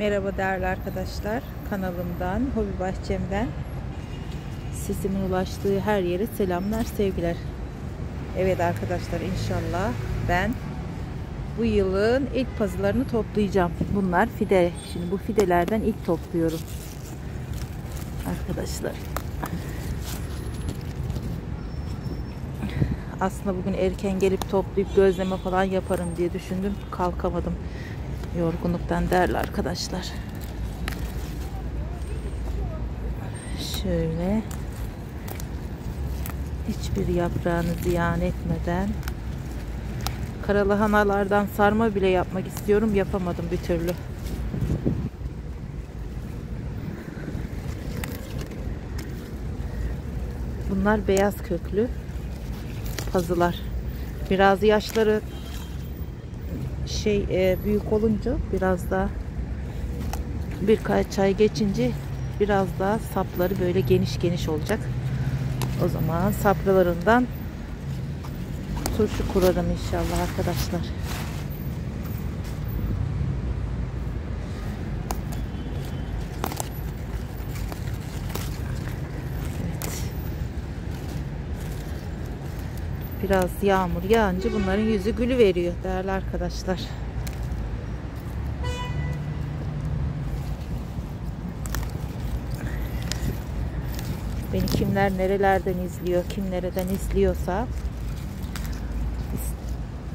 Merhaba değerli arkadaşlar. Kanalımdan, hobi bahçemden sesimin ulaştığı her yere selamlar, sevgiler. Evet arkadaşlar inşallah ben bu yılın ilk pazılarını toplayacağım. Bunlar fide. Şimdi bu fidelerden ilk topluyorum. Arkadaşlar. Aslında bugün erken gelip toplayıp gözleme falan yaparım diye düşündüm. Kalkamadım. Yorgunluktan değerli arkadaşlar. Şöyle hiçbir yaprağını ziyan etmeden karalahanalardan sarma bile yapmak istiyorum. Yapamadım bir türlü. Bunlar beyaz köklü pazılar. Biraz yaşları şey e, büyük olunca biraz daha birkaç ay geçince biraz daha sapları böyle geniş geniş olacak. O zaman sapralarından turşu kurarım inşallah arkadaşlar. Evet. Biraz yağmur yağınca bunların yüzü gülü veriyor değerli arkadaşlar. Beni kimler nerelerden izliyor, kim nereden izliyorsa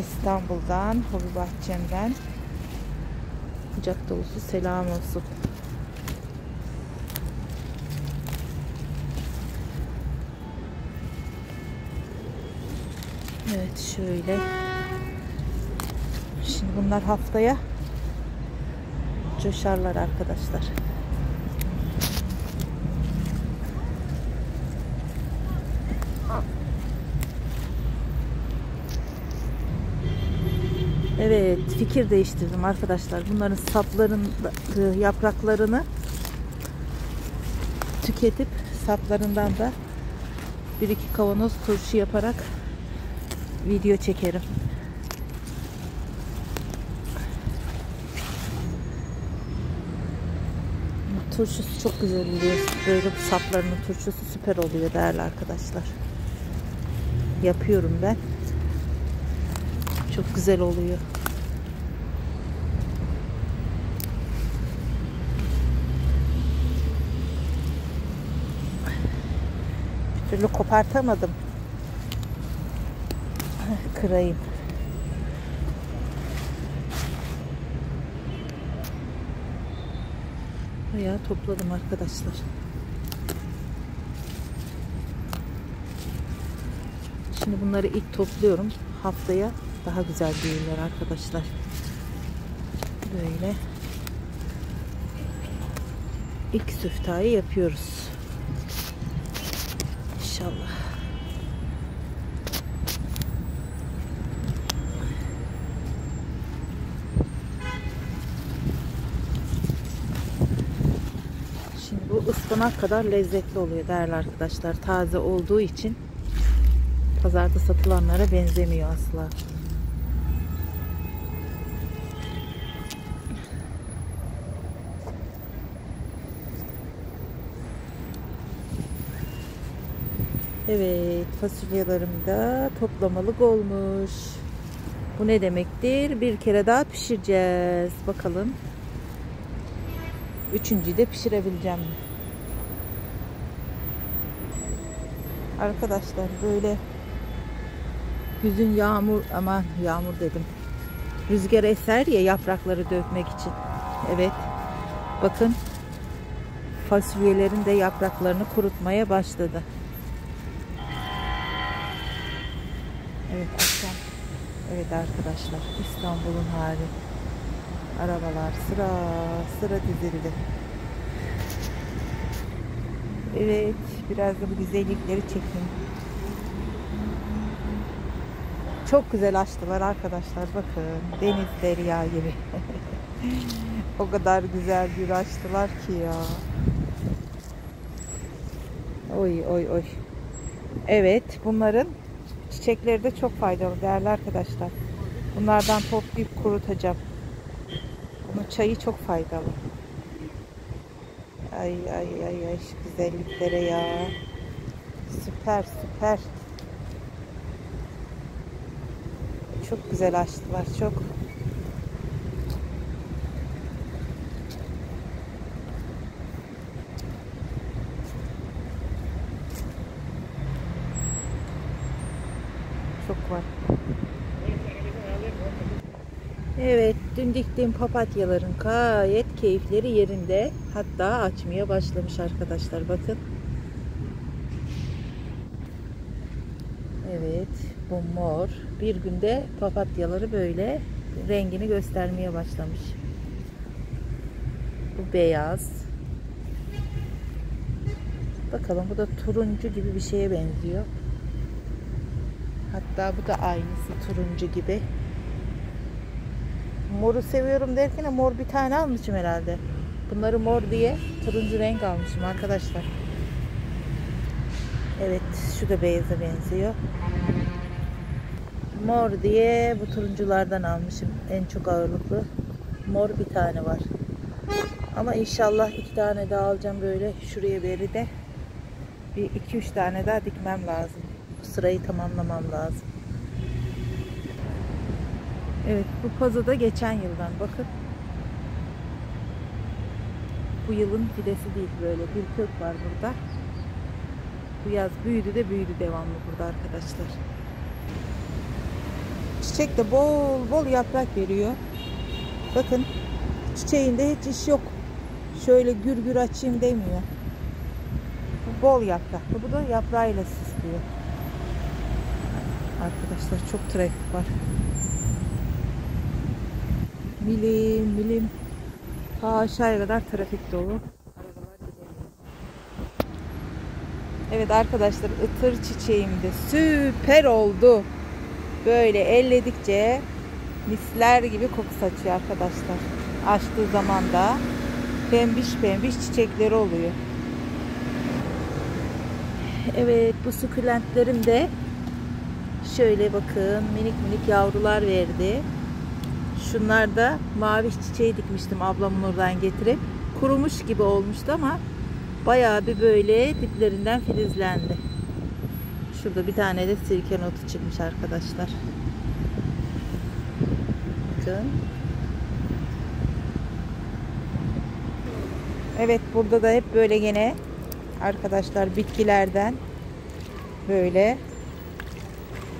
İstanbul'dan, Hobi Bahçem'den kucak dolusu selam olsun. Evet şöyle. Şimdi bunlar haftaya coşarlar arkadaşlar. Evet fikir değiştirdim arkadaşlar. Bunların sapların yapraklarını tüketip saplarından da bir iki kavanoz turşu yaparak video çekerim. Turşusu çok güzel oluyor. Böyle saplarının turşusu süper oluyor değerli arkadaşlar. Yapıyorum ben. Çok güzel oluyor. Türlü kopartamadım. Kırayım. Bayağı topladım arkadaşlar. Şimdi bunları ilk topluyorum. Haftaya daha güzel büyürler arkadaşlar. Böyle ilk süftayı yapıyoruz. İnşallah. Şimdi bu ıspanak kadar lezzetli oluyor değerli arkadaşlar. Taze olduğu için pazarda satılanlara benzemiyor asla. Evet fasulyelerim de toplamalık olmuş. Bu ne demektir? Bir kere daha pişireceğiz. Bakalım. Üçüncüyü de pişirebileceğim? Arkadaşlar böyle güzün yağmur aman yağmur dedim. Rüzgar eser ya yaprakları dökmek için. Evet. Bakın fasulyelerin de yapraklarını kurutmaya başladı. Evet akşam. Evet arkadaşlar İstanbul'un hali. Arabalar sıra sıra dizildi. Evet biraz da bu güzellikleri çekeyim. Çok güzel açtılar arkadaşlar bakın. Deniz derya gibi. o kadar güzel bir açtılar ki ya. Oy oy oy. Evet bunların çiçekleri de çok faydalı değerli arkadaşlar. Bunlardan toplayıp kurutacağım. Ama çayı çok faydalı. Ay ay ay ay şu güzelliklere ya. Süper süper. Çok güzel açtılar çok var. Evet, dün diktiğim papatyaların gayet keyifleri yerinde. Hatta açmaya başlamış arkadaşlar. Bakın. Evet, bu mor. Bir günde papatyaları böyle rengini göstermeye başlamış. Bu beyaz. Bakalım bu da turuncu gibi bir şeye benziyor. Hatta bu da aynısı turuncu gibi. Moru seviyorum derken mor bir tane almışım herhalde. Bunları mor diye turuncu renk almışım arkadaşlar. Evet şu da beyaza benziyor. Mor diye bu turunculardan almışım. En çok ağırlıklı. Mor bir tane var. Ama inşallah iki tane daha alacağım böyle şuraya beri de. Bir iki üç tane daha dikmem lazım. Bu sırayı tamamlamam lazım. Evet bu pazı da geçen yıldan bakın. Bu yılın fidesi değil böyle bir kök var burada. Bu yaz büyüdü de büyüdü devamlı burada arkadaşlar. Çiçek de bol bol yaprak veriyor. Bakın çiçeğinde hiç iş yok. Şöyle gür gür açayım demiyor. Bu bol yapraklı. Bu da yaprağıyla süslüyor. Arkadaşlar çok trafik var. Milim milim ta aşağıya kadar trafik dolu. Evet arkadaşlar ıtır çiçeğim de süper oldu. Böyle elledikçe misler gibi koku saçıyor arkadaşlar. Açtığı zaman da pembiş pembiş çiçekleri oluyor. Evet bu sukulentlerim de şöyle bakın minik minik yavrular verdi. Şunlar da mavi çiçeği dikmiştim ablamın oradan getirip. Kurumuş gibi olmuştu ama bayağı bir böyle diplerinden filizlendi. Şurada bir tane de sirke notu çıkmış arkadaşlar. Bakın. Evet burada da hep böyle gene arkadaşlar bitkilerden böyle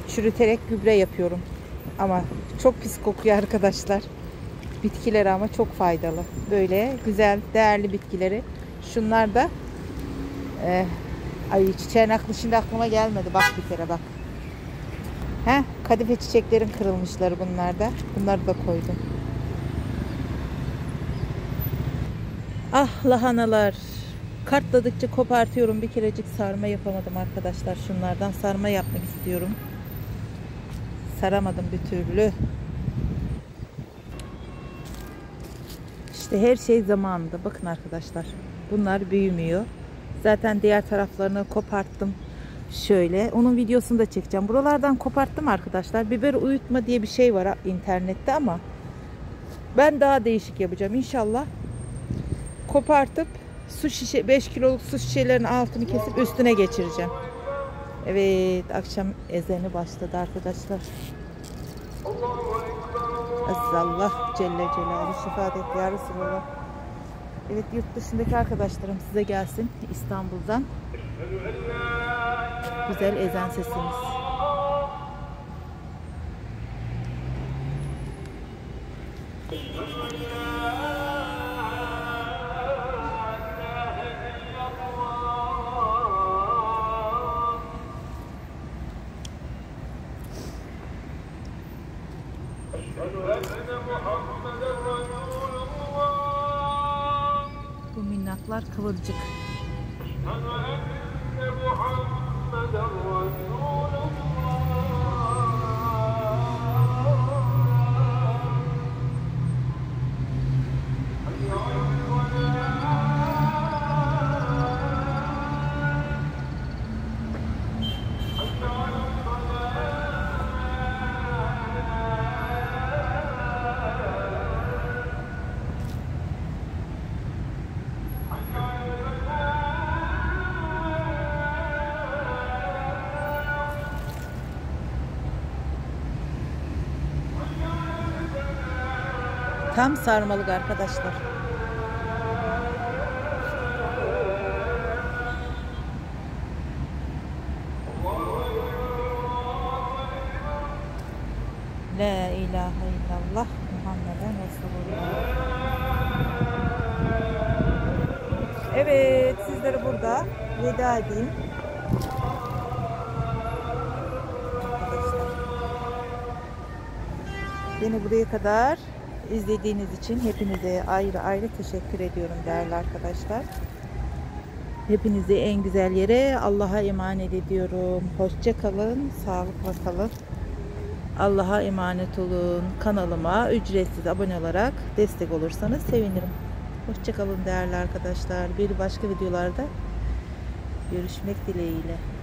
çürüterek gübre yapıyorum. Ama çok pis kokuyor arkadaşlar. Bitkileri ama çok faydalı. Böyle güzel, değerli bitkileri. Şunlar da e, ay çiçeğin aklı şimdi aklıma gelmedi. Bak bir kere bak. He, kadife çiçeklerin kırılmışları bunlar da. Bunları da koydum. Ah lahanalar. Kartladıkça kopartıyorum. Bir kerecik sarma yapamadım arkadaşlar. Şunlardan sarma yapmak istiyorum. Saramadım bir türlü. İşte her şey zamanında. Bakın arkadaşlar. Bunlar büyümüyor. Zaten diğer taraflarını koparttım. Şöyle. Onun videosunu da çekeceğim. Buralardan koparttım arkadaşlar. Biber uyutma diye bir şey var internette ama ben daha değişik yapacağım. İnşallah kopartıp su şişe 5 kiloluk su şişelerinin altını kesip üstüne geçireceğim. Evet akşam ezeni başladı arkadaşlar. Aziz Allah Celle Celaluhu şefaat et ya Resulallah. Evet yurt dışındaki arkadaşlarım size gelsin İstanbul'dan. Güzel ezan sesimiz. Minnaklar kıvırcık. Tam sarmalık arkadaşlar. La ilahe illallah Muhammeden Resulullah. Evet sizlere burada veda edeyim. Beni buraya kadar izlediğiniz için hepinize ayrı ayrı teşekkür ediyorum değerli arkadaşlar. Hepinizi en güzel yere Allah'a emanet ediyorum. Hoşça kalın, sağlıkla kalın. Allah'a emanet olun. Kanalıma ücretsiz abone olarak destek olursanız sevinirim. Hoşçakalın değerli arkadaşlar. Bir başka videolarda görüşmek dileğiyle.